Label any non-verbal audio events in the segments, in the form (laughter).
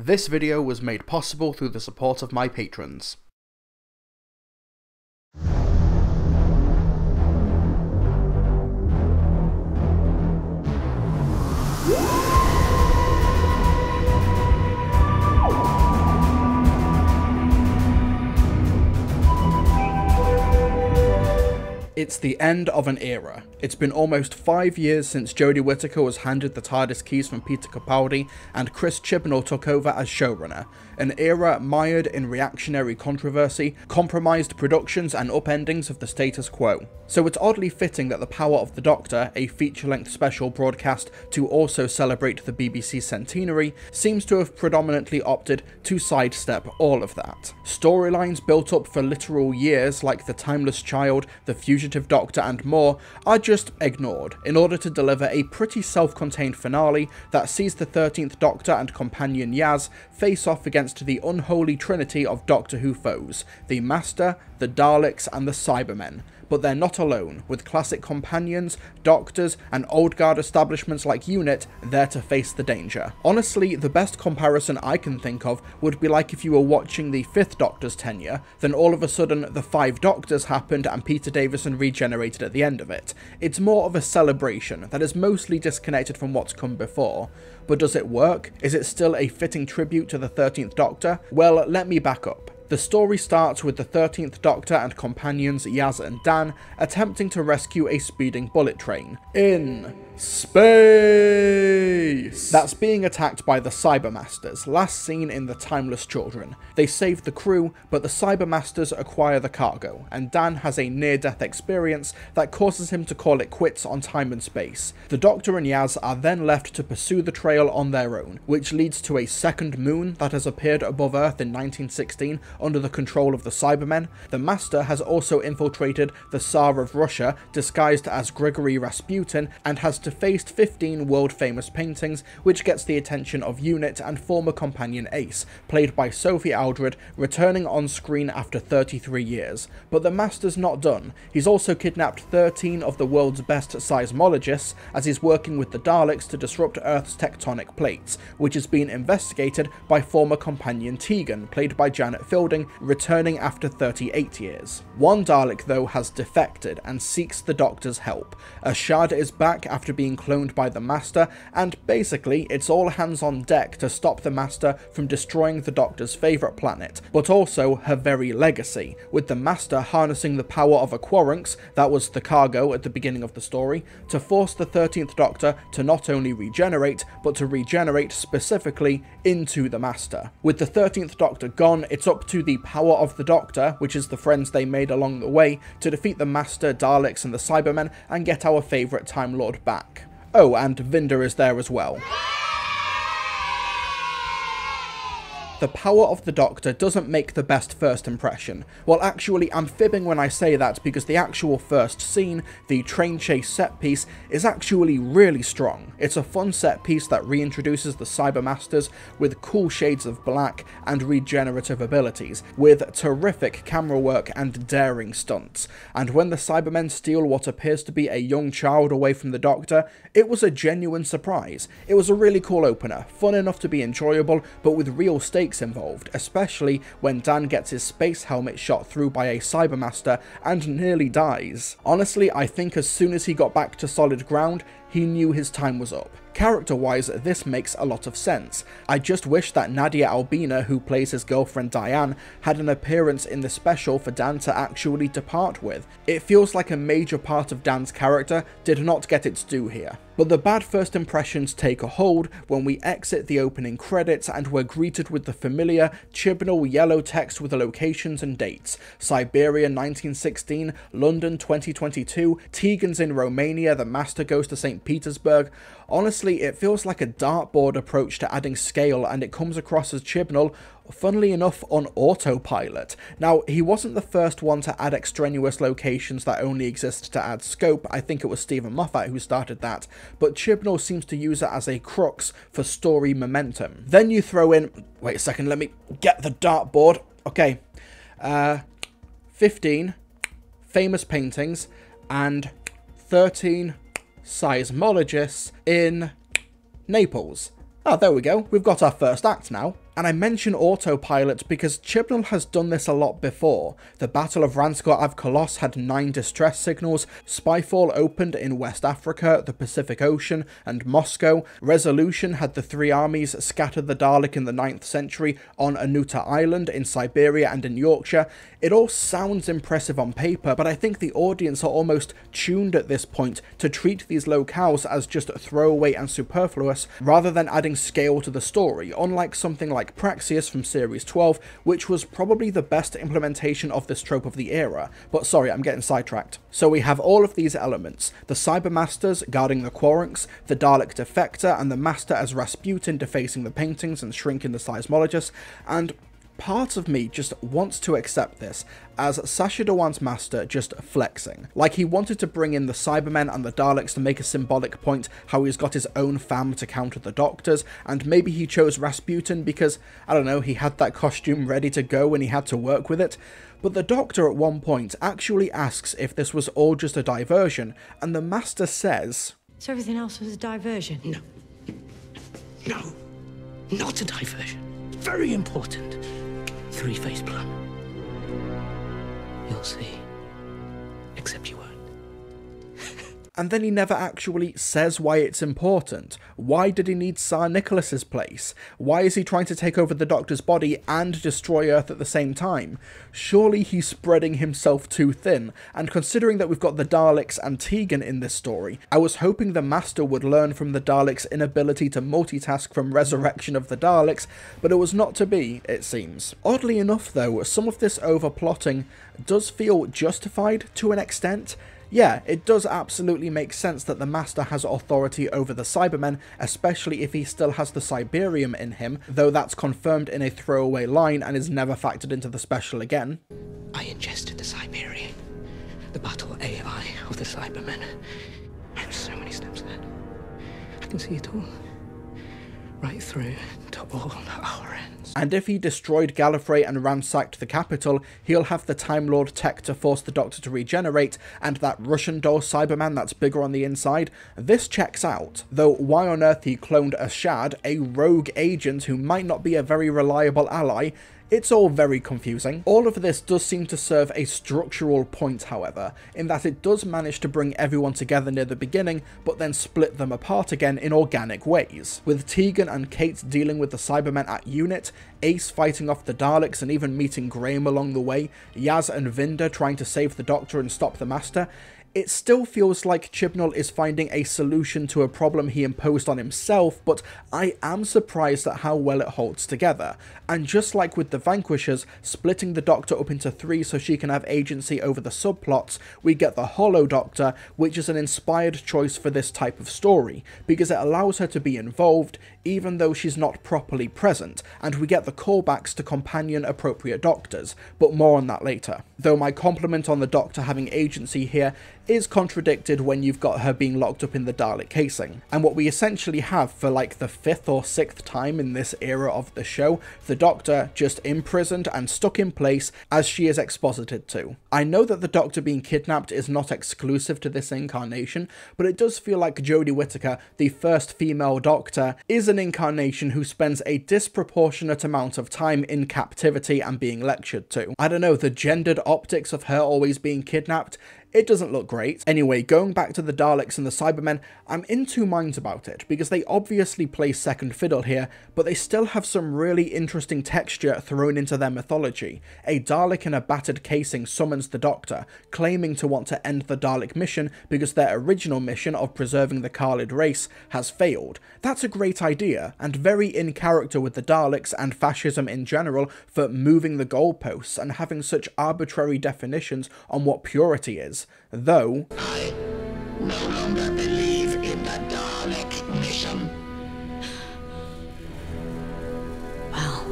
This video was made possible through the support of my patrons. It's the end of an era. It's been almost five years since Jodie Whittaker was handed the TARDIS keys from Peter Capaldi and Chris Chibnall took over as showrunner, an era mired in reactionary controversy, compromised productions and upendings of the status quo. So it's oddly fitting that The Power of the Doctor, a feature-length special broadcast to also celebrate the BBC centenary, seems to have predominantly opted to sidestep all of that. Storylines built up for literal years like The Timeless Child, The Fugitive Doctor and more are just ignored in order to deliver a pretty self-contained finale that sees the 13th Doctor and companion Yaz face off against the unholy trinity of Doctor Who foes, the Master, the Daleks and the Cybermen, but they're not alone, with classic companions, doctors, and old guard establishments like UNIT there to face the danger. Honestly, the best comparison I can think of would be like if you were watching the 5th Doctor's tenure, then all of a sudden the 5 Doctors happened and Peter Davison regenerated at the end of it. It's more of a celebration that is mostly disconnected from what's come before. But does it work? Is it still a fitting tribute to the 13th Doctor? Well, let me back up. The story starts with the 13th Doctor and companions Yaz and Dan attempting to rescue a speeding bullet train. In space that's being attacked by the Cybermasters, last seen in The Timeless Children. They save the crew, but the Cybermasters acquire the cargo, and Dan has a near-death experience that causes him to call it quits on time and space. The Doctor and Yaz are then left to pursue the trail on their own, which leads to a second moon that has appeared above Earth in 1916 under the control of the Cybermen. The Master has also infiltrated the Tsar of Russia, disguised as Grigory Rasputin, and has defaced 15 world-famous paintings, which gets the attention of UNIT and former companion Ace, played by Sophie Aldred, returning on screen after 33 years. But the Master's not done. He's also kidnapped 13 of the world's best seismologists, as he's working with the Daleks to disrupt Earth's tectonic plates, which is being investigated by former companion Tegan, played by Janet Fielding, returning after 38 years. One Dalek though has defected and seeks the Doctor's help. Ashad is back after being cloned by the Master, and basically it's all hands on deck to stop the Master from destroying the Doctor's favourite planet, but also her very legacy, with the Master harnessing the power of a Qurunx, that was the cargo at the beginning of the story, to force the 13th Doctor to not only regenerate, but to regenerate specifically into the Master. With the 13th Doctor gone, it's up to the power of the Doctor, which is the friends they made along the way, to defeat the Master, Daleks and the Cybermen and get our favourite Time Lord back. Oh, and Vinder is there as well. The power of the Doctor doesn't make the best first impression. Well, actually, I'm fibbing when I say that because the actual first scene, the train chase set piece, is actually really strong. It's a fun set piece that reintroduces the Cybermasters with cool shades of black and regenerative abilities, with terrific camera work and daring stunts. And when the Cybermen steal what appears to be a young child away from the Doctor, it was a genuine surprise. It was a really cool opener, fun enough to be enjoyable, but with real stakes involved, especially when Dan gets his space helmet shot through by a Cybermaster and nearly dies. Honestly, I think as soon as he got back to solid ground, he knew his time was up. Character-wise, this makes a lot of sense. I just wish that Nadia Albina, who plays his girlfriend Diane, had an appearance in the special for Dan to actually depart with. It feels like a major part of Dan's character did not get its due here. But the bad first impressions take a hold when we exit the opening credits and we're greeted with the familiar Chibnall yellow text with the locations and dates. Siberia 1916, London 2022, Tegan's in Romania, the Master goes to St. Petersburg. Honestly, it feels like a dartboard approach to adding scale and it comes across as Chibnall funnily enough, on autopilot. Now, he wasn't the first one to add extraneous locations that only exist to add scope, I think it was Steven Moffat who started that, but Chibnall seems to use it as a crux for story momentum. Then you throw in, wait a second, let me get the dartboard, okay, uh, 15 famous paintings and 13 seismologists in Naples. Oh, there we go. We've got our first act now. And I mention autopilot because Chibnall has done this a lot before. The Battle of Ranskoor Av Kolos had nine distress signals, Spyfall opened in West Africa, the Pacific Ocean, and Moscow, Resolution had the three armies scatter the Dalek in the 9th century on Anuta Island in Siberia and in Yorkshire. It all sounds impressive on paper, but I think the audience are almost tuned at this point to treat these locales as just throwaway and superfluous, rather than adding scale to the story, unlike something like Praxeus from Series 12, which was probably the best implementation of this trope of the era. But sorry, I'm getting sidetracked. So we have all of these elements, the Cybermasters guarding the Qurunx, the Dalek Defector, and the Master as Rasputin defacing the paintings and shrinking the seismologists, and part of me just wants to accept this as Sacha Dhawan's master just flexing. Like he wanted to bring in the Cybermen and the Daleks to make a symbolic point how he's got his own fam to counter the Doctors, and maybe he chose Rasputin because, I don't know, he had that costume ready to go and he had to work with it. But the Doctor at one point actually asks if this was all just a diversion, and the Master says... So everything else was a diversion? No. No. Not a diversion. Very important three-phase plan. You'll see. And then he never actually says why it's important. Why did he need Tsar Nicholas's place? Why is he trying to take over the Doctor's body and destroy Earth at the same time? Surely he's spreading himself too thin, and considering that we've got the Daleks and Tegan in this story, I was hoping the Master would learn from the Daleks' inability to multitask from Resurrection of the Daleks, but it was not to be, it seems. Oddly enough though, some of this overplotting does feel justified to an extent, yeah, it does absolutely make sense that the Master has authority over the Cybermen, especially if he still has the Cyberium in him, though that's confirmed in a throwaway line and is never factored into the special again. I ingested the Cyberium, the battle AI of the Cybermen. I'm so many steps ahead. I can see it all. Right through to all our ends. And if he destroyed Gallifrey and ransacked the capital, he'll have the Time Lord tech to force the Doctor to regenerate, and that Russian doll Cyberman that's bigger on the inside, this checks out. Though why on earth he cloned Ashad, a rogue agent who might not be a very reliable ally, it's all very confusing. All of this does seem to serve a structural point, however, in that it does manage to bring everyone together near the beginning, but then split them apart again in organic ways. With Tegan and Kate dealing with the Cybermen at Unit, Ace fighting off the Daleks and even meeting Graham along the way, Yaz and Vinder trying to save the Doctor and stop the Master, it still feels like Chibnall is finding a solution to a problem he imposed on himself, but I am surprised at how well it holds together. And just like with the Vanquishers, splitting the Doctor up into three so she can have agency over the subplots, we get the Hollow Doctor, which is an inspired choice for this type of story, because it allows her to be involved, even though she's not properly present, and we get the callbacks to companion appropriate doctors, but more on that later. Though my compliment on the Doctor having agency here is contradicted when you've got her being locked up in the Dalek casing. And what we essentially have for like the fifth or sixth time in this era of the show, the Doctor just imprisoned and stuck in place as she is exposited to. I know that the Doctor being kidnapped is not exclusive to this incarnation, but it does feel like Jodie Whittaker, the first female Doctor, is an incarnation who spends a disproportionate amount of time in captivity and being lectured to. I don't know, the gendered optics of her always being kidnapped it doesn't look great. Anyway, going back to the Daleks and the Cybermen, I'm in two minds about it, because they obviously play second fiddle here, but they still have some really interesting texture thrown into their mythology. A Dalek in a battered casing summons the Doctor, claiming to want to end the Dalek mission because their original mission of preserving the Kaled race has failed. That's a great idea, and very in character with the Daleks and fascism in general for moving the goalposts and having such arbitrary definitions on what purity is though... I no longer believe in the Dalek mission. Well,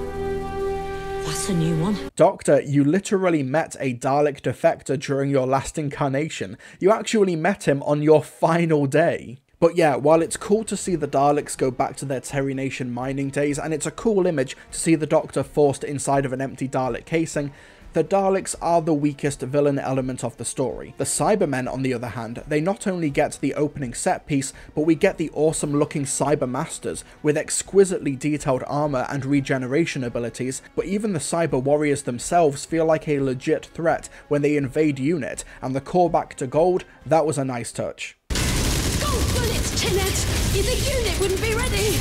that's a new one. Doctor, you literally met a Dalek defector during your last incarnation. You actually met him on your final day. But yeah, while it's cool to see the Daleks go back to their Terry Nation mining days, and it's a cool image to see the Doctor forced inside of an empty Dalek casing, the Daleks are the weakest villain element of the story. The Cybermen, on the other hand, they not only get the opening set piece, but we get the awesome looking Cyber Masters with exquisitely detailed armor and regeneration abilities, but even the Cyber Warriors themselves feel like a legit threat when they invade Unit, and the callback to Gold, that was a nice touch. Gold bullets, Tinette! You think unit wouldn't be ready?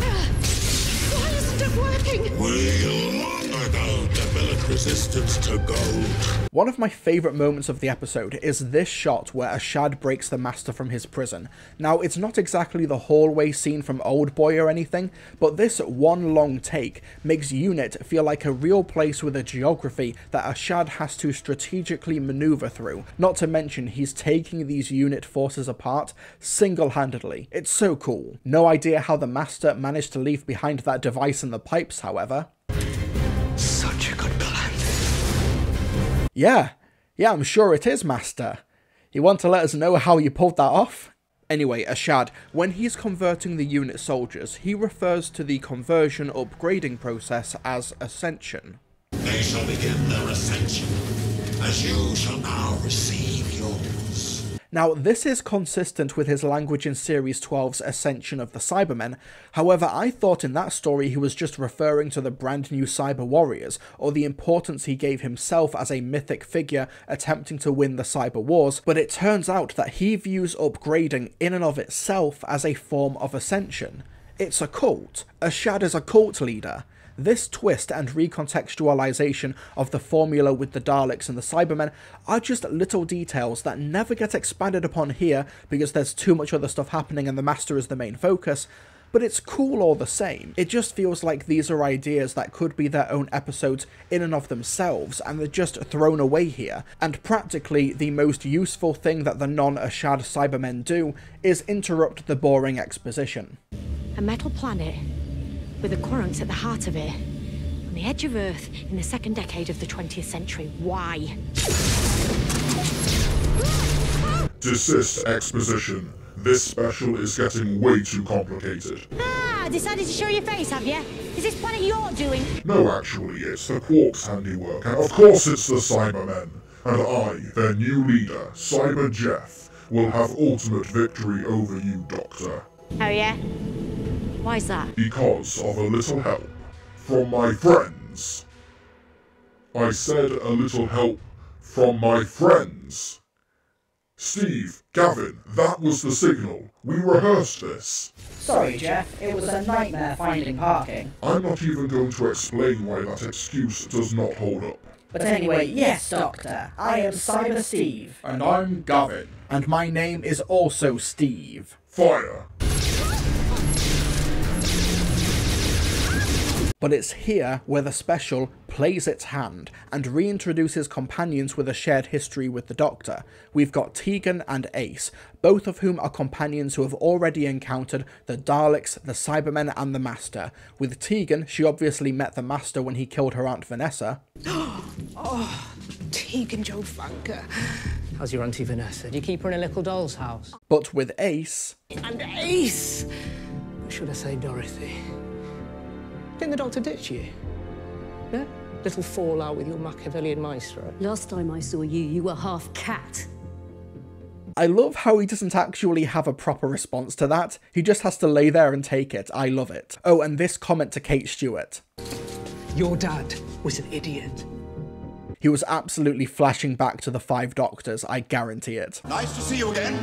Ah, Why isn't it working? One of my favourite moments of the episode is this shot where Ashad breaks the Master from his prison. Now, it's not exactly the hallway scene from Old Boy or anything, but this one long take makes Unit feel like a real place with a geography that Ashad has to strategically manoeuvre through, not to mention he's taking these Unit forces apart single-handedly. It's so cool. No idea how the Master managed to leave behind that device in the pipes, however. Yeah, yeah, I'm sure it is, Master. You want to let us know how you pulled that off? Anyway, Ashad, when he's converting the unit soldiers, he refers to the conversion upgrading process as ascension. They shall begin their ascension, as you shall now receive yours. Now, this is consistent with his language in Series 12's Ascension of the Cybermen, however, I thought in that story he was just referring to the brand new Cyber Warriors, or the importance he gave himself as a mythic figure attempting to win the Cyber Wars, but it turns out that he views upgrading in and of itself as a form of ascension. It's a cult. Ashad is a cult leader. This twist and recontextualization of the formula with the Daleks and the Cybermen are just little details that never get expanded upon here because there's too much other stuff happening and the Master is the main focus, but it's cool all the same. It just feels like these are ideas that could be their own episodes in and of themselves, and they're just thrown away here. And practically, the most useful thing that the non-Ashad Cybermen do is interrupt the boring exposition. A metal planet with the Qurunx at the heart of it. On the edge of Earth in the second decade of the 20th century. Why? Desist exposition. This special is getting way too complicated. Ah, decided to show your face, have you? Is this planet your doing? No, actually, it's the Quark's handiwork, and of course it's the Cybermen. And I, their new leader, Cyber Jeff, will have ultimate victory over you, Doctor. Oh, yeah? Why's that? Because of a little help from my friends. I said a little help from my friends. Steve, Gavin, that was the signal. We rehearsed this. Sorry, Jeff, it was a nightmare finding parking. I'm not even going to explain why that excuse does not hold up. But anyway, yes, Doctor, I am Cyber Steve. And I'm Gavin. And my name is also Steve. Fire! But it's here where the special plays its hand and reintroduces companions with a shared history with the Doctor. We've got Tegan and Ace, both of whom are companions who have already encountered the Daleks, the Cybermen, and the Master. With Tegan, she obviously met the Master when he killed her Aunt Vanessa. (gasps) Oh, Tegan Jovanka. How's your Auntie Vanessa? Do you keep her in a little doll's house? But with Ace, And Ace! Or should I say Dorothy? Didn't the doctor ditch you? Yeah? Little fallout with your Machiavellian maestro. Last time I saw you, you were half cat. I love how he doesn't actually have a proper response to that. He just has to lay there and take it. I love it. Oh, and this comment to Kate Stewart. Your dad was an idiot. He was absolutely flashing back to the Five Doctors, I guarantee it. Nice to see you again.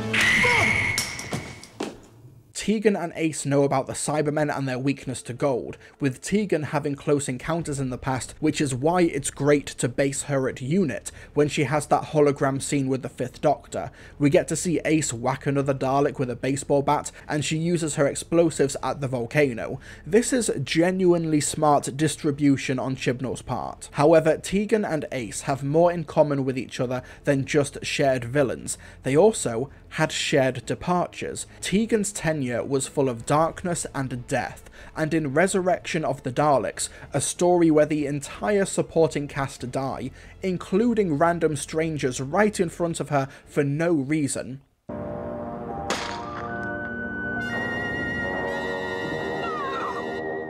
Tegan and Ace know about the Cybermen and their weakness to gold, with Tegan having close encounters in the past, which is why it's great to base her at Unit when she has that hologram scene with the Fifth Doctor. We get to see Ace whack another Dalek with a baseball bat, and she uses her explosives at the volcano. This is genuinely smart distribution on Chibnall's part. However, Tegan and Ace have more in common with each other than just shared villains. They also had shared departures. Tegan's tenure was full of darkness and death, and in Resurrection of the Daleks, a story where the entire supporting cast die, including random strangers right in front of her for no reason,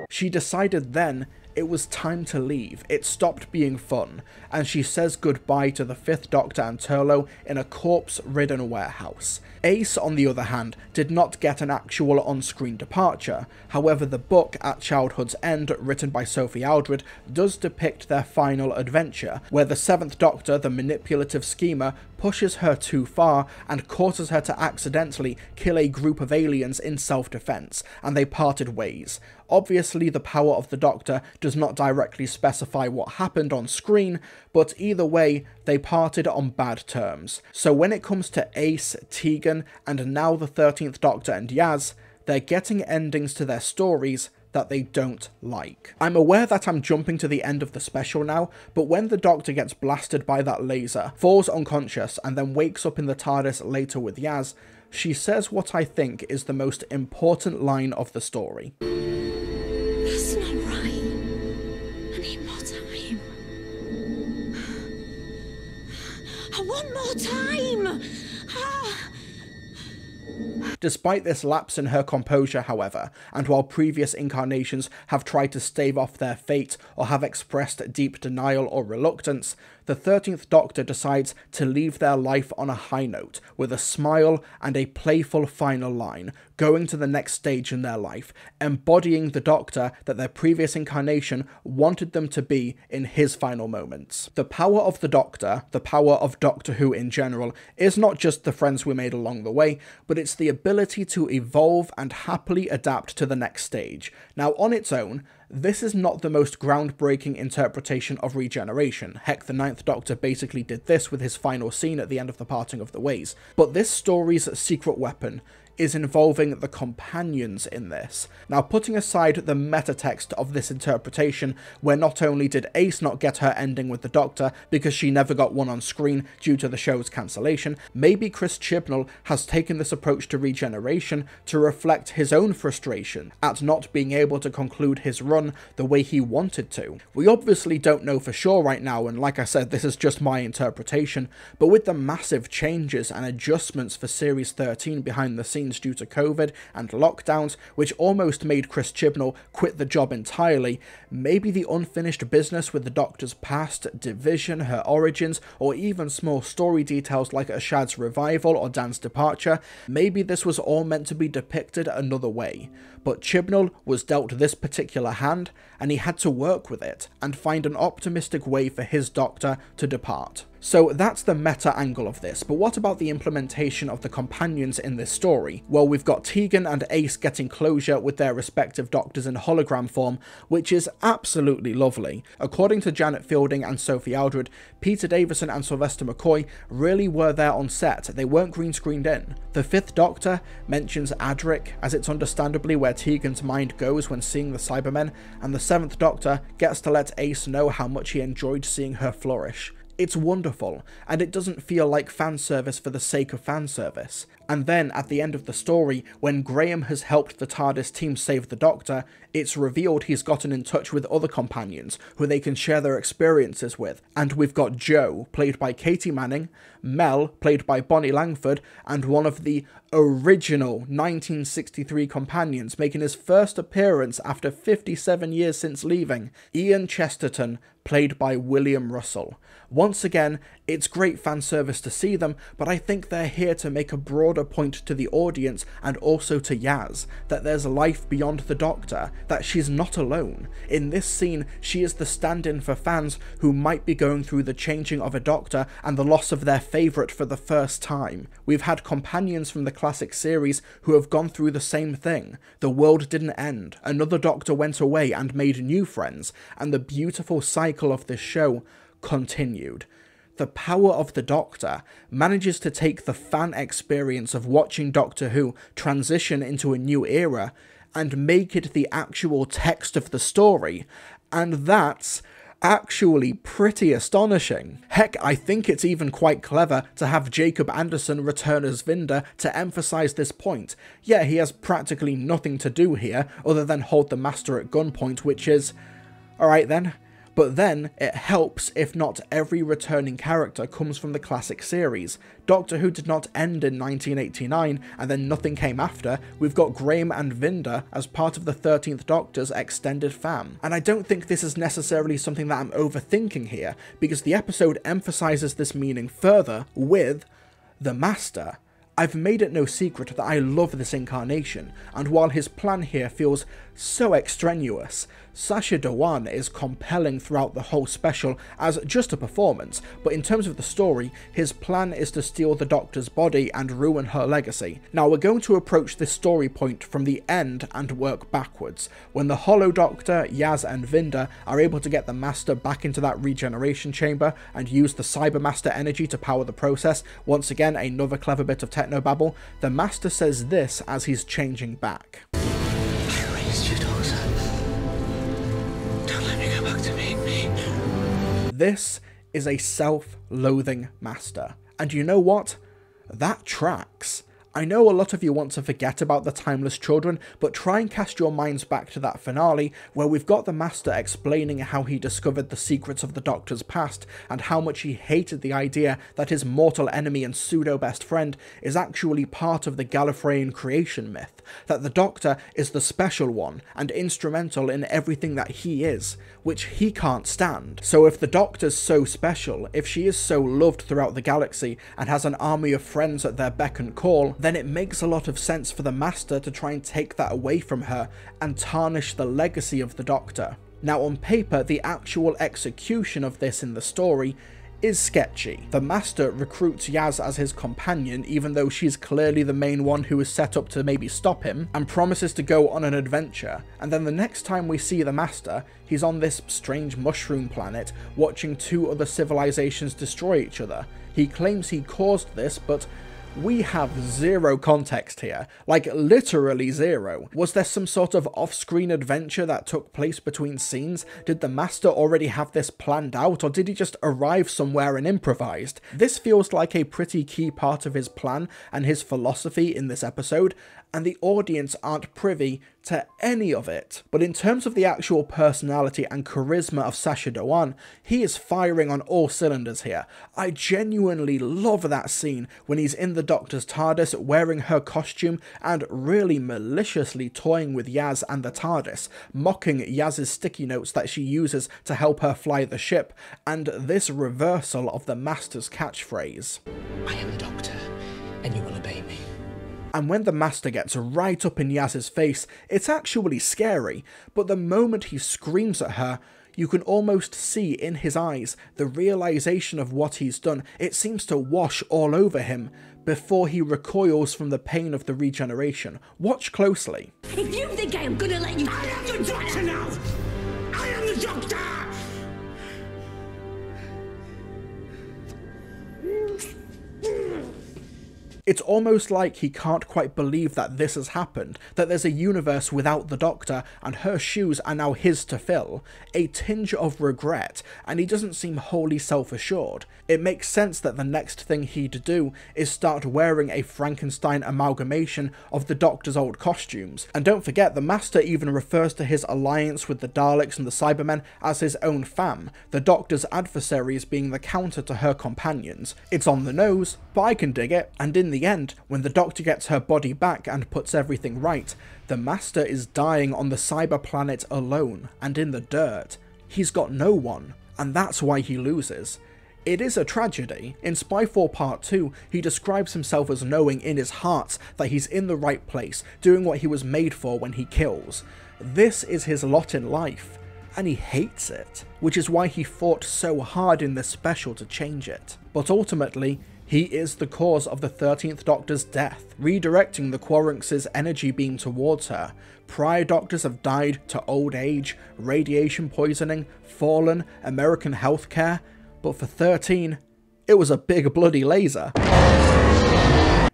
she decided then it was time to leave. It stopped being fun, and she says goodbye to the Fifth Doctor and Turlough in a corpse ridden warehouse. Ace, on the other hand, did not get an actual on screen departure. However, the book At Childhood's End, written by Sophie Aldred, does depict their final adventure, where the Seventh Doctor, the manipulative schemer, pushes her too far and causes her to accidentally kill a group of aliens in self defense, and they parted ways. Obviously, the power of the Doctor does not directly specify what happened on screen, but either way, they parted on bad terms. So when it comes to Ace, Tegan, and now the 13th Doctor and Yaz, they're getting endings to their stories that they don't like. I'm aware that I'm jumping to the end of the special now, but when the Doctor gets blasted by that laser, falls unconscious, and then wakes up in the TARDIS later with Yaz, she says what I think is the most important line of the story. That's not right. I need more time. I want more time. Despite this lapse in her composure, however, and while previous incarnations have tried to stave off their fate or have expressed deep denial or reluctance, the 13th Doctor decides to leave their life on a high note, with a smile and a playful final line, going to the next stage in their life, embodying the Doctor that their previous incarnation wanted them to be in his final moments. The power of the Doctor, the power of Doctor Who in general, is not just the friends we made along the way, but it's the ability to evolve and happily adapt to the next stage. Now, on its own, this is not the most groundbreaking interpretation of regeneration. Heck, the Ninth Doctor basically did this with his final scene at the end of The Parting of the Ways. But this story's secret weapon is involving the companions in this. Now, putting aside the meta-text of this interpretation, where not only did Ace not get her ending with the Doctor because she never got one on screen due to the show's cancellation, maybe Chris Chibnall has taken this approach to regeneration to reflect his own frustration at not being able to conclude his run the way he wanted to. We obviously don't know for sure right now, and like I said, this is just my interpretation, but with the massive changes and adjustments for Series 13 behind the scenes due to COVID and lockdowns, which almost made Chris Chibnall quit the job entirely, maybe the unfinished business with the Doctor's past, division, her origins, or even small story details like Ashad's revival or Dan's departure, maybe this was all meant to be depicted another way. But Chibnall was dealt this particular hand, and he had to work with it and find an optimistic way for his Doctor to depart. So that's the meta angle of this, but what about the implementation of the companions in this story? Well, we've got Tegan and Ace getting closure with their respective doctors in hologram form, which is absolutely lovely. According to Janet Fielding and Sophie Aldred, Peter Davison and Sylvester McCoy really were there on set, they weren't green screened in. The Fifth Doctor mentions Adric, as it's understandably where Tegan's mind goes when seeing the Cybermen, and the Seventh Doctor gets to let Ace know how much he enjoyed seeing her flourish. It's wonderful, and it doesn't feel like fan service for the sake of fan service. And then, at the end of the story, when Graham has helped the TARDIS team save the Doctor, it's revealed he's gotten in touch with other companions who they can share their experiences with. And we've got Jo, played by Katy Manning, Mel, played by Bonnie Langford, and one of the original 1963 companions making his first appearance after 57 years since leaving, Ian Chesterton, played by William Russell. Once again, it's great fan service to see them, but I think they're here to make a broader point to the audience and also to Yaz that there's life beyond the Doctor, that she's not alone. In this scene, she is the stand in for fans who might be going through the changing of a Doctor and the loss of their favourite for the first time. We've had companions from the classic series who have gone through the same thing. The world didn't end, another Doctor went away and made new friends, and the beautiful cycle of this show continued the power of the Doctor manages to take the fan experience of watching Doctor Who transition into a new era and make it the actual text of the story, and that's actually pretty astonishing. Heck, I think it's even quite clever to have Jacob Anderson return as Vinder to emphasize this point. Yeah, he has practically nothing to do here other than hold the Master at gunpoint, which is. Alright then, But then, it helps if not every returning character comes from the classic series. Doctor Who did not end in 1989, and then nothing came after. We've got Graham and Vinder as part of the 13th Doctor's extended fam. And I don't think this is necessarily something that I'm overthinking here, because the episode emphasises this meaning further with the Master. I've made it no secret that I love this incarnation, and while his plan here feels so extraneous, Sacha Dhawan is compelling throughout the whole special as just a performance, but in terms of the story, his plan is to steal the Doctor's body and ruin her legacy. Now we're going to approach this story point from the end and work backwards. When the Hollow Doctor, Yaz and Vinder are able to get the Master back into that regeneration chamber and use the Cybermaster energy to power the process, once again another clever bit of technobabble, the Master says this as he's changing back. Don't let me go back to me. This is a self loathing master. And you know what? That tracks. I know a lot of you want to forget about the Timeless Children, but try and cast your minds back to that finale where we've got the Master explaining how he discovered the secrets of the Doctor's past and how much he hated the idea that his mortal enemy and pseudo best friend is actually part of the Gallifreyan creation myth, that the Doctor is the special one and instrumental in everything that he is, which he can't stand. So if the Doctor's so special, if she is so loved throughout the galaxy and has an army of friends at their beck and call, then it makes a lot of sense for the Master to try and take that away from her and tarnish the legacy of the Doctor. Now on paper, the actual execution of this in the story is sketchy. The Master recruits Yaz as his companion, even though she's clearly the main one who is set up to maybe stop him, and promises to go on an adventure. And then the next time we see the Master, he's on this strange mushroom planet, watching two other civilizations destroy each other. He claims he caused this, but we have zero context here, like literally zero. Was there some sort of off-screen adventure that took place between scenes? Did the Master already have this planned out, or did he just arrive somewhere and improvised? This feels like a pretty key part of his plan and his philosophy in this episode, and the audience aren't privy to any of it. But in terms of the actual personality and charisma of Sacha Dhawan, he is firing on all cylinders here. I genuinely love that scene when he's in the Doctor's TARDIS wearing her costume and really maliciously toying with Yaz and the TARDIS, mocking Yaz's sticky notes that she uses to help her fly the ship, and this reversal of the Master's catchphrase. I am the Doctor, and you will obey me. And when the Master gets right up in Yaz's face, it's actually scary, but the moment he screams at her, you can almost see in his eyes the realization of what he's done. It seems to wash all over him before he recoils from the pain of the regeneration. Watch closely. If you think I am gonna let you. I am the Doctor now! I am the Doctor! It's almost like he can't quite believe that this has happened, that there's a universe without the Doctor, and her shoes are now his to fill. A tinge of regret, and he doesn't seem wholly self assured. It makes sense that the next thing he'd do is start wearing a Frankenstein amalgamation of the Doctor's old costumes. And don't forget, the Master even refers to his alliance with the Daleks and the Cybermen as his own fam, the Doctor's adversaries being the counter to her companions. It's on the nose, but I can dig it, and in the end, when the Doctor gets her body back and puts everything right, the Master is dying on the cyber planet alone and in the dirt. He's got no one, and that's why he loses. It is a tragedy. In Spyfall Part 2, he describes himself as knowing in his heart that he's in the right place, doing what he was made for when he kills. This is his lot in life, and he hates it, which is why he fought so hard in this special to change it. But ultimately, he is the cause of the 13th Doctor's death, redirecting the Qurunx's energy beam towards her. Prior Doctors have died to old age, radiation poisoning, fallen, American healthcare, but for 13, it was a big bloody laser.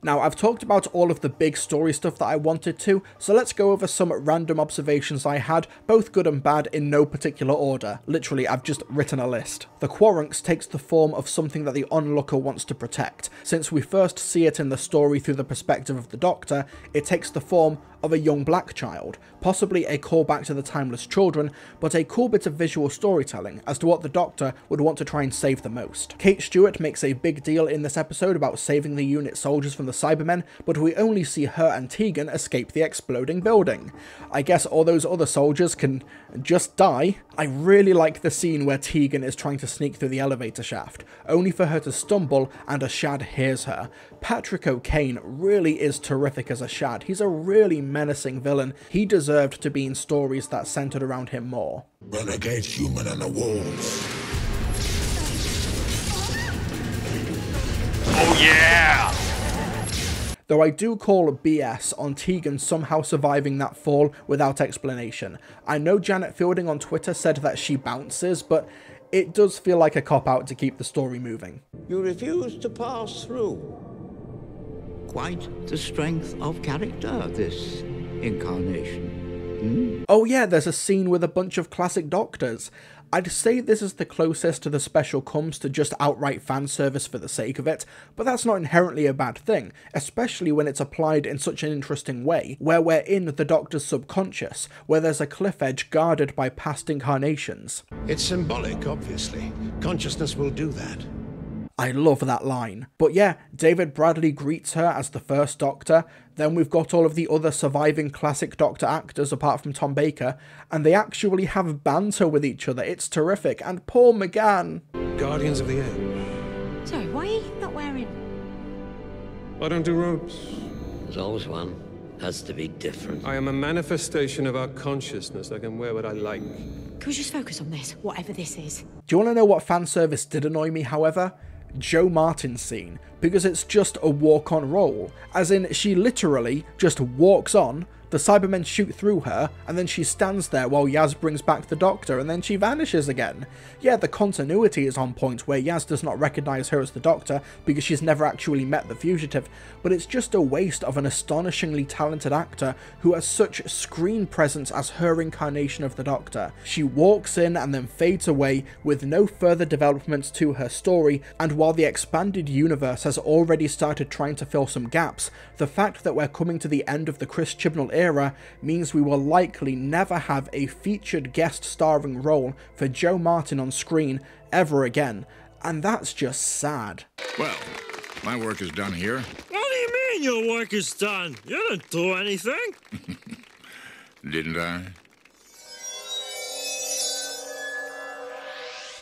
Now, I've talked about all of the big story stuff that I wanted to, so let's go over some random observations I had, both good and bad in no particular order. Literally, I've just written a list. The Qurunx takes the form of something that the onlooker wants to protect. Since we first see it in the story through the perspective of the Doctor, it takes the form of a young black child, possibly a callback to the Timeless Children, but a cool bit of visual storytelling as to what the Doctor would want to try and save the most. Kate Stewart makes a big deal in this episode about saving the unit soldiers from the Cybermen, but we only see her and Tegan escape the exploding building. I guess all those other soldiers can just die. I really like the scene where Tegan is trying to sneak through the elevator shaft, only for her to stumble and Ashad hears her. Patrick O'Kane really is terrific as Ashad. He's a really menacing villain. He deserved to be in stories that centered around him more. Renegade human and the wolves. Oh yeah! Though I do call BS on Tegan somehow surviving that fall without explanation. I know Janet Fielding on Twitter said that she bounces, but it does feel like a cop-out to keep the story moving. You refuse to pass through. Quite the strength of character, this incarnation. Hmm? Oh yeah, there's a scene with a bunch of classic doctors. I'd say this is the closest to the special comes to just outright fan service for the sake of it, but that's not inherently a bad thing, especially when it's applied in such an interesting way, where we're in the Doctor's subconscious, where there's a cliff edge guarded by past incarnations. It's symbolic, obviously. Consciousness will do that. I love that line. But yeah, David Bradley greets her as the first Doctor, then we've got all of the other surviving classic Doctor actors apart from Tom Baker, and they actually have banter with each other. It's terrific. And Paul McGann. Guardians of the Air. Sorry, why are you not wearing? I don't do robes. There's always one. Has to be different. I am a manifestation of our consciousness. I can wear what I like. Can we just focus on this, whatever this is? Do you want to know what fan service did annoy me, however? Jo Martin scene, because it's just a walk on role, As in, she literally just walks on, the Cybermen shoot through her, and then she stands there while Yaz brings back the Doctor, and then she vanishes again. Yeah, the continuity is on point where Yaz does not recognise her as the Doctor because she's never actually met the fugitive, but it's just a waste of an astonishingly talented actor who has such screen presence as her incarnation of the Doctor. She walks in and then fades away with no further developments to her story, and while the expanded universe has already started trying to fill some gaps, the fact that we're coming to the end of the Chris Chibnall era means we will likely never have a featured guest starring role for Jo Martin on screen ever again, and that's just sad. Well, my work is done here. What do you mean your work is done? You didn't do anything. (laughs) Didn't I?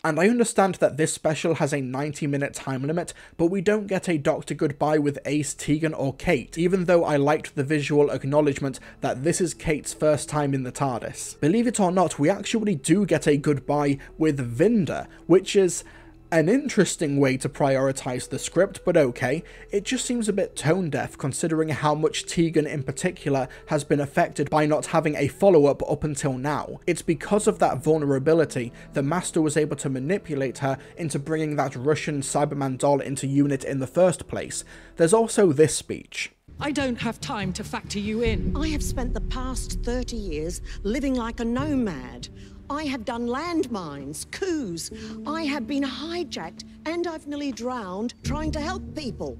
And I understand that this special has a 90 minute time limit, but we don't get a Doctor Goodbye with Ace, Tegan, or Kate, even though I liked the visual acknowledgement that this is Kate's first time in the TARDIS. Believe it or not, we actually do get a goodbye with Vinder, which is an interesting way to prioritise the script, but okay. It just seems a bit tone deaf considering how much Tegan in particular has been affected by not having a follow up up until now. It's because of that vulnerability the Master was able to manipulate her into bringing that Russian Cyberman doll into unit in the first place. There's also this speech. I don't have time to factor you in. I have spent the past 30 years living like a nomad. I have done landmines, coups. I have been hijacked, and I've nearly drowned trying to help people.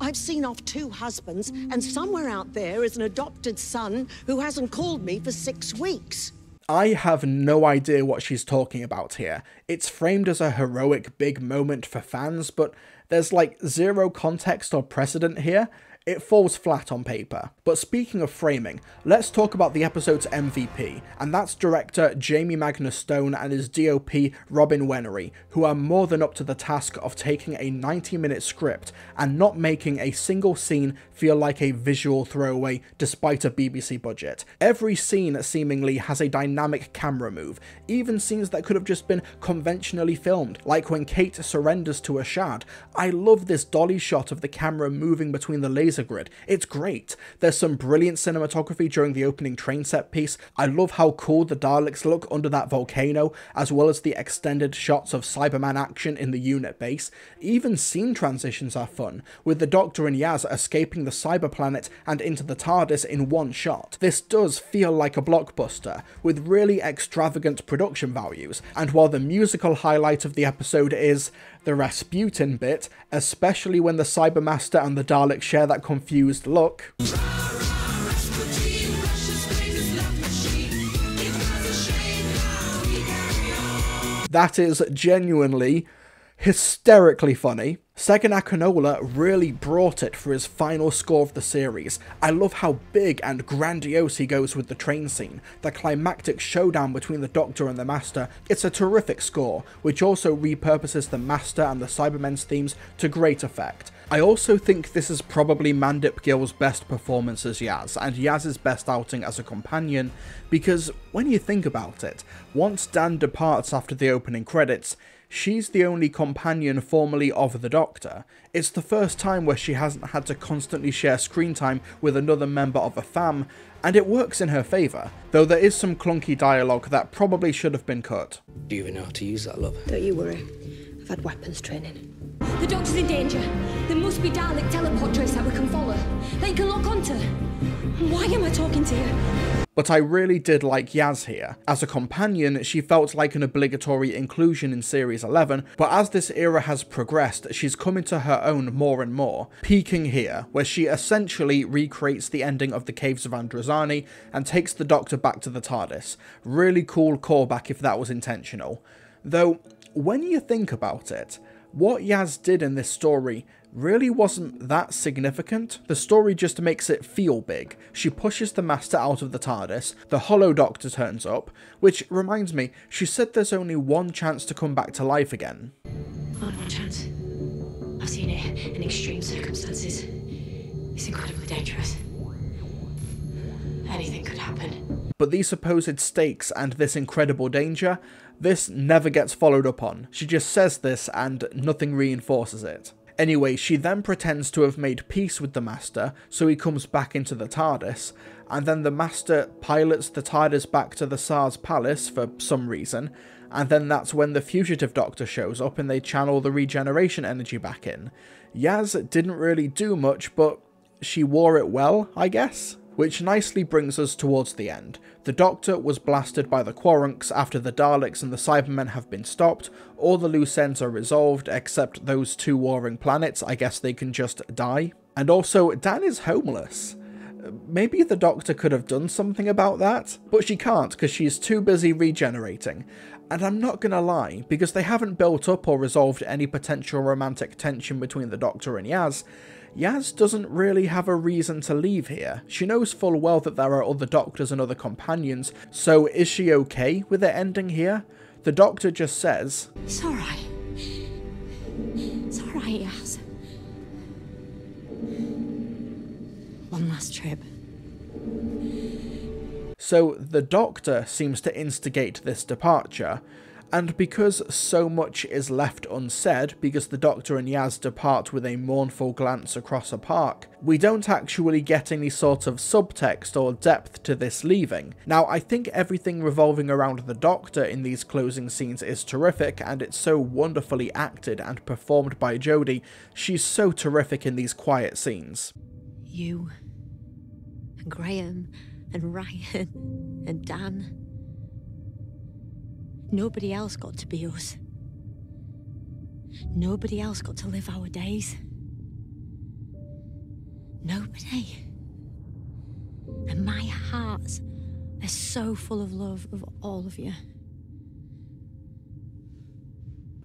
I've seen off two husbands, and somewhere out there is an adopted son who hasn't called me for six weeks. I have no idea what she's talking about here. It's framed as a heroic big moment for fans, but there's like zero context or precedent here. It falls flat on paper. But speaking of framing, let's talk about the episode's MVP, and that's director Jamie Magnus Stone and his DOP Robin Wenery, who are more than up to the task of taking a 90 minute script and not making a single scene feel like a visual throwaway despite a BBC budget. Every scene seemingly has a dynamic camera move, even scenes that could have just been conventionally filmed, like when Kate surrenders to Ashad. I love this dolly shot of the camera moving between the laser grid. It's great. There's some brilliant cinematography during the opening train set piece. I love how cool the Daleks look under that volcano, as well as the extended shots of Cyberman action in the unit base. Even scene transitions are fun, with the Doctor and Yaz escaping the cyber planet and into the TARDIS in one shot. This does feel like a blockbuster, with really extravagant production values, and while the musical highlight of the episode is the Rasputin bit, especially when the Cybermaster and the Dalek share that confused look. That is genuinely hysterically funny. Segun Akinola really brought it for his final score of the series. I love how big and grandiose he goes with the train scene, the climactic showdown between the Doctor and the Master. It's a terrific score, which also repurposes the Master and the Cybermen's themes to great effect. I also think this is probably Mandip Gill's best performance as Yaz, and Yaz's best outing as a companion, because when you think about it, once Dan departs after the opening credits, she's the only companion formerly of the Doctor. It's the first time where she hasn't had to constantly share screen time with another member of a fam, and it works in her favour, though there is some clunky dialogue that probably should have been cut. Do you even know how to use that, love? Don't you worry. I've had weapons training. The doctor's in danger. There must be Dalek teleport trace that we can follow. That you can lock onto. Why am I talking to you? But I really did like Yaz here. As a companion, she felt like an obligatory inclusion in Series 11, but as this era has progressed, she's come into her own more and more, peaking here, where she essentially recreates the ending of the Caves of Androzani and takes the Doctor back to the TARDIS. Really cool callback if that was intentional. Though, when you think about it, what Yaz did in this story really wasn't that significant. The story just makes it feel big. She pushes the Master out of the TARDIS, the Hollow Doctor turns up, which reminds me, she said there's only one chance to come back to life again. Only one chance. I've seen it in extreme circumstances. It's incredibly dangerous. Anything could happen. But these supposed stakes and this incredible danger, this never gets followed up on. She just says this and nothing reinforces it. Anyway, she then pretends to have made peace with the Master, so he comes back into the TARDIS, and then the Master pilots the TARDIS back to the Tsar's palace for some reason, and then that's when the fugitive Doctor shows up and they channel the regeneration energy back in. Yaz didn't really do much, but she wore it well, I guess? Which nicely brings us towards the end. The Doctor was blasted by the Qurunx after the Daleks and the Cybermen have been stopped, all the loose ends are resolved except those two warring planets, I guess they can just die. And also, Dan is homeless. Maybe the Doctor could have done something about that, but she can't because she's too busy regenerating. And I'm not gonna lie, because they haven't built up or resolved any potential romantic tension between the Doctor and Yaz, Yaz doesn't really have a reason to leave here. She knows full well that there are other doctors and other companions, so is she okay with it ending here? The doctor just says, It's alright. It's alright, Yaz. One last trip. So the doctor seems to instigate this departure, and because so much is left unsaid, because the Doctor and Yaz depart with a mournful glance across a park, we don't actually get any sort of subtext or depth to this leaving. Now, I think everything revolving around the Doctor in these closing scenes is terrific, and it's so wonderfully acted and performed by Jodie. She's so terrific in these quiet scenes. You, and Graham, and Ryan, and Dan. Nobody else got to be us. Nobody else got to live our days. Nobody. And my heart is so full of love of all of you.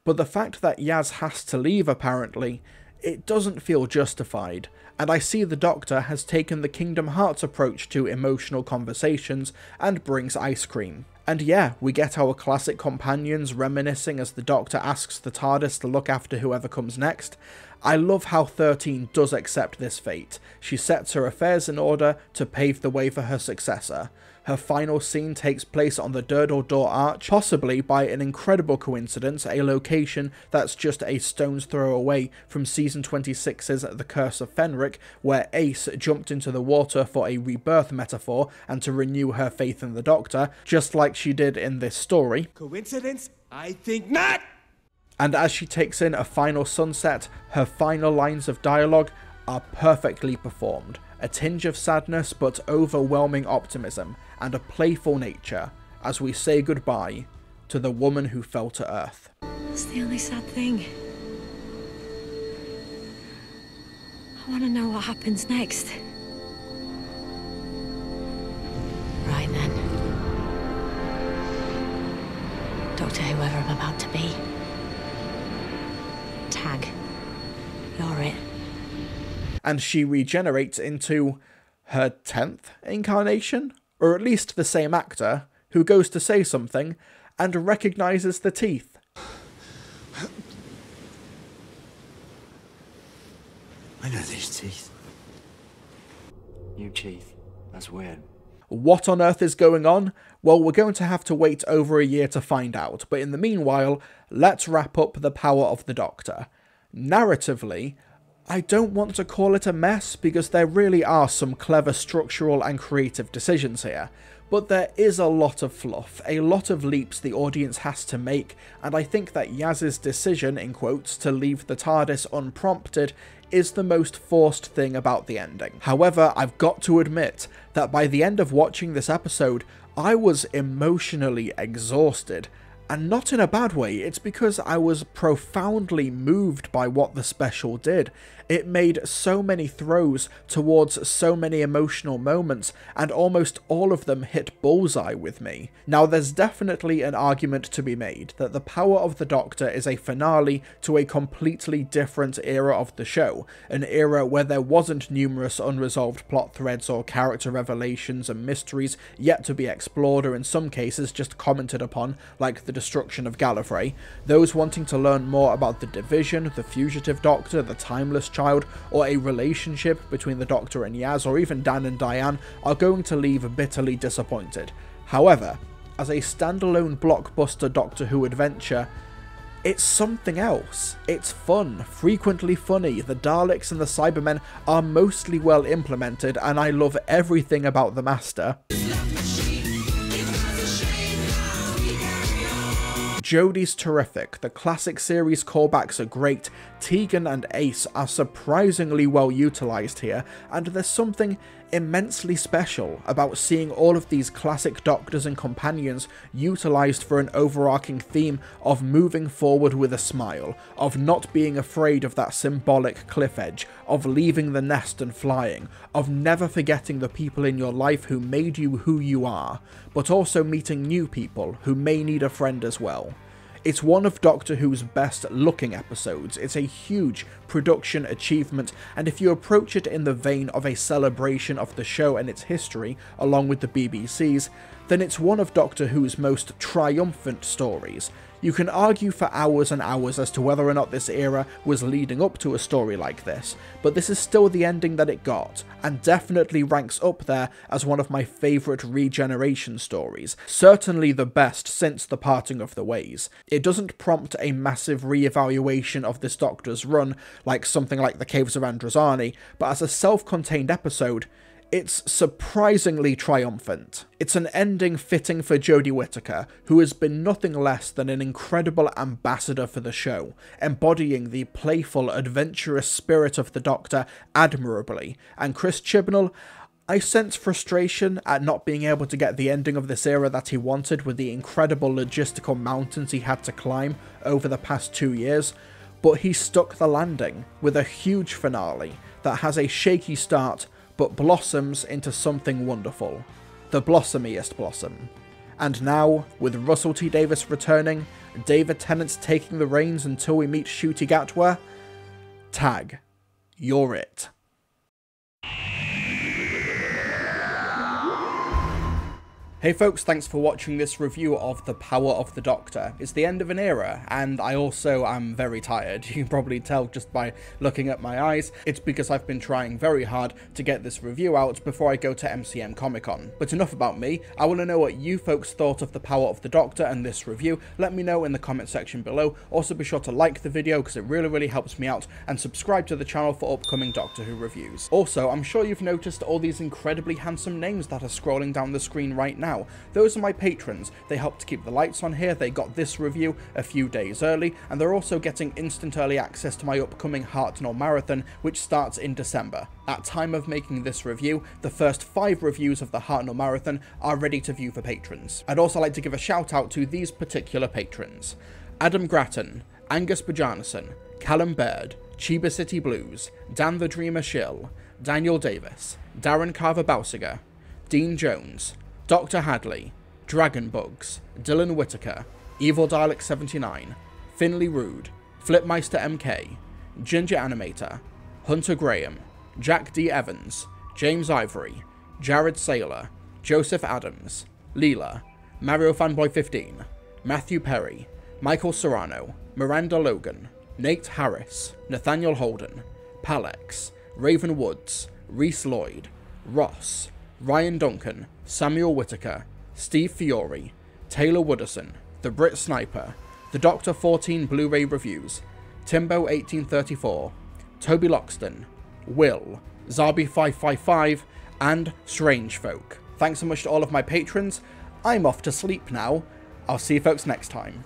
But the fact that Yaz has to leave, apparently, it doesn't feel justified, and I see the Doctor has taken the Kingdom Hearts approach to emotional conversations and brings ice cream. And yeah, we get our classic companions reminiscing as the Doctor asks the TARDIS to look after whoever comes next. I love how 13 does accept this fate. She sets her affairs in order to pave the way for her successor. Her final scene takes place on the Durdle Door Arch, possibly by an incredible coincidence, a location that's just a stone's throw away from season 26's The Curse of Fenric, where Ace jumped into the water for a rebirth metaphor and to renew her faith in the Doctor, just like she did in this story. Coincidence? I think not! And as she takes in a final sunset, her final lines of dialogue are perfectly performed. A tinge of sadness but overwhelming optimism, and a playful nature as we say goodbye to the woman who fell to earth. That's the only sad thing. I want to know what happens next. Right then. Doctor whoever I'm about to be. Tag. You're it. And she regenerates into her 10th incarnation, or at least the same actor, who goes to say something and recognizes the teeth. I know these teeth. New teeth. That's weird. What on earth is going on? Well, we're going to have to wait over a year to find out, but in the meanwhile, let's wrap up the power of the Doctor. Narratively, I don't want to call it a mess because there really are some clever structural and creative decisions here, but there is a lot of fluff, a lot of leaps the audience has to make, and I think that Yaz's decision, in quotes, to leave the TARDIS unprompted is the most forced thing about the ending. However, I've got to admit that by the end of watching this episode, I was emotionally exhausted. And not in a bad way, it's because I was profoundly moved by what the special did. It made so many throws towards so many emotional moments, and almost all of them hit bullseye with me. Now, there's definitely an argument to be made that The Power of the Doctor is a finale to a completely different era of the show, an era where there wasn't numerous unresolved plot threads or character revelations and mysteries yet to be explored or in some cases just commented upon, like the destruction of Gallifrey. Those wanting to learn more about the Division, the Fugitive Doctor, the Timeless child, or a relationship between the Doctor and Yaz, or even Dan and Diane, are going to leave bitterly disappointed. However, as a standalone blockbuster Doctor Who adventure, it's something else. It's fun, frequently funny, the Daleks and the Cybermen are mostly well implemented, and I love everything about the Master. Jodie's terrific, the classic series callbacks are great, Tegan and Ace are surprisingly well utilised here, and there's something immensely special about seeing all of these classic doctors and companions utilised for an overarching theme of moving forward with a smile, of not being afraid of that symbolic cliff edge, of leaving the nest and flying, of never forgetting the people in your life who made you who you are, but also meeting new people who may need a friend as well. It's one of Doctor Who's best looking episodes, it's a huge production achievement, and if you approach it in the vein of a celebration of the show and its history, along with the BBC's, then it's one of Doctor Who's most triumphant stories. You can argue for hours and hours as to whether or not this era was leading up to a story like this, but this is still the ending that it got, and definitely ranks up there as one of my favourite regeneration stories, certainly the best since the parting of the ways. It doesn't prompt a massive re-evaluation of this Doctor's run like something like The Caves of Androzani, but as a self-contained episode, it's surprisingly triumphant. It's an ending fitting for Jodie Whittaker, who has been nothing less than an incredible ambassador for the show, embodying the playful, adventurous spirit of the Doctor admirably, and Chris Chibnall, I sense frustration at not being able to get the ending of this era that he wanted with the incredible logistical mountains he had to climb over the past two years, but he stuck the landing with a huge finale that has a shaky start but blossoms into something wonderful. The blossomiest blossom. And now, with Russell T Davies returning, David Tennant taking the reins until we meet Ncuti Gatwa, tag, you're it. Hey folks, thanks for watching this review of The Power of the Doctor. It's the end of an era, and I also am very tired. (laughs) You can probably tell just by looking at my eyes. It's because I've been trying very hard to get this review out before I go to MCM Comic Con. But enough about me, I want to know what you folks thought of The Power of the Doctor and this review. Let me know in the comment section below. Also be sure to like the video because it really, really helps me out, and subscribe to the channel for upcoming Doctor Who reviews. Also, I'm sure you've noticed all these incredibly handsome names that are scrolling down the screen right now now. Those are my patrons. They help to keep the lights on here, they got this review a few days early, and they're also getting instant early access to my upcoming Hartnell Marathon, which starts in December. At time of making this review, the first five reviews of the Hartnell Marathon are ready to view for patrons. I'd also like to give a shout out to these particular patrons. Adam Grattan, Angus Bajarnason, Callum Baird, Chiba City Blues, Dan the Dreamer Shill, Daniel Davis, Darren Carver Bausiger, Dean Jones, Dr. Hadley, Dragon Bugs, Dylan Whitaker, Evil Dalek 79, Finley Rude, Flipmeister MK, Ginger Animator, Hunter Graham, Jack D. Evans, James Ivory, Jared Saylor, Joseph Adams, Leela, Mario Fanboy 15, Matthew Perry, Michael Serrano, Miranda Logan, Nate Harris, Nathaniel Holden, Palex, Raven Woods, Reese Lloyd, Ross, Ryan Duncan, Samuel Whitaker, Steve Fiore, Taylor Wooderson, The Brit Sniper, The Doctor 14 Blu ray Reviews, Timbo1834, Toby Loxton, Will, Zarby555, and Strange Folk. Thanks so much to all of my patrons. I'm off to sleep now. I'll see you folks next time.